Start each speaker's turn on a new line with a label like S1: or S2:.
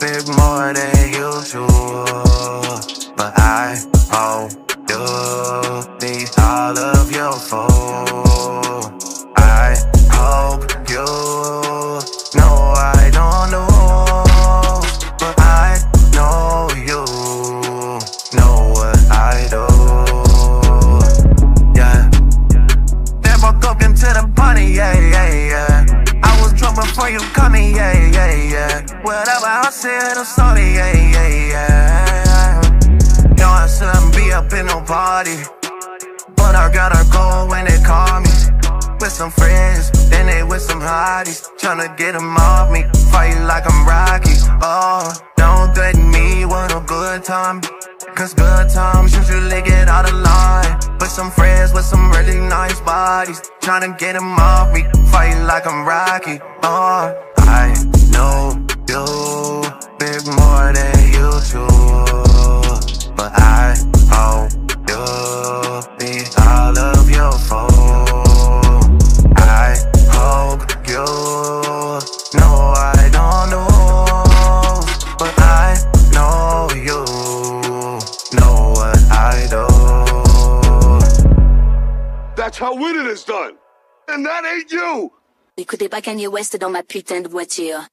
S1: bit more than you usual. But I hope you be all of your fool. I hope you know I don't know, but I know you know what I do. Yeah. Woke up into the party, yeah, yeah, yeah. Drunk before you caught me, yeah, yeah, yeah. Whatever I said, I'm sorry, yeah, yeah, yeah. No, I shouldn't be up in no party. But I gotta go when they call me. With some friends, then they with some hotties. Tryna get them off me, fight like I'm Rocky. Oh, don't threaten me with a good time. Cause good times usually get bodies. Tryna get them off me, fight like I'm Rocky. Oh, I know you big more than usual. But I hope you be all of your fool. I hope you know I don't know, but I know you know what I do.
S2: That's how winning is done. And that ain't you.
S3: Écoutez pas Kanye West dans ma putain de voiture.